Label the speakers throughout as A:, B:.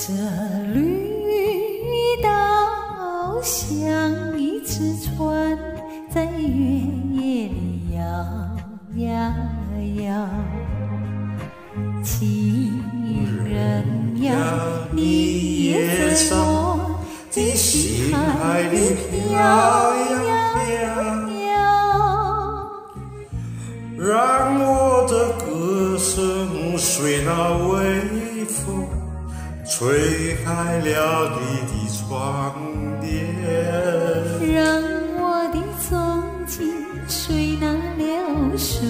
A: 这绿岛像一只船，在月夜里摇呀摇。情人呀，你也在我的心海里飘呀飘。
B: 让我的歌声随那微风，吹开了你的窗帘。
A: 让我的踪迹随那流水，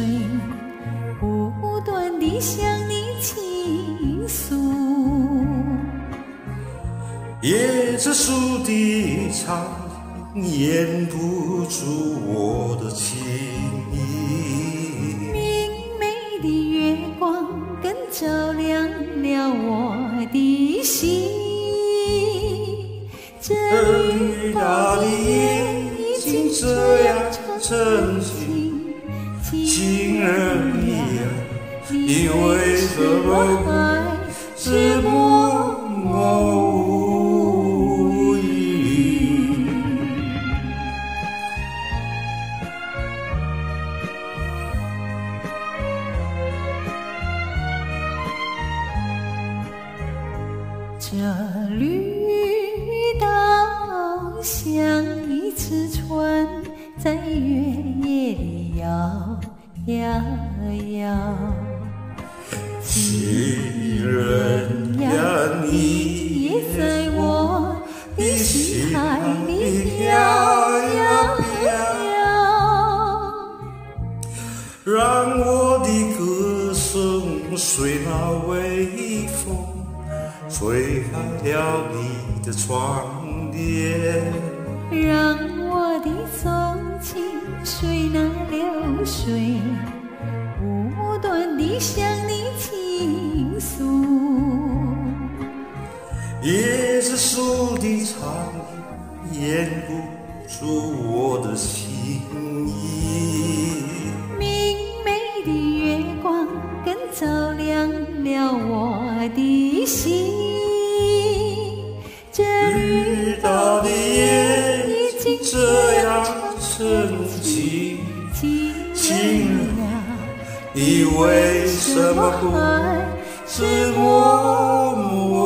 A: 不断地向你倾诉。
B: 椰子树的长掩不住我的情
A: 的心。这雨大的夜已经这样沉静，情人呀，你为什么这绿岛像一只船，在月夜里摇呀摇。
B: 情人呀，你
A: 也在我的心海里飘呀飘。
B: 让我的歌声随那微吹开了你的窗帘。
A: 让我的踪迹随那流水，不断地向你倾诉。
B: 椰子树的长掩不住我的心意。
A: 照亮了我的心。这
B: 绿岛的夜已经这样沉静，情人
A: 呀，
B: 你为什么不
A: 还
B: 是默默？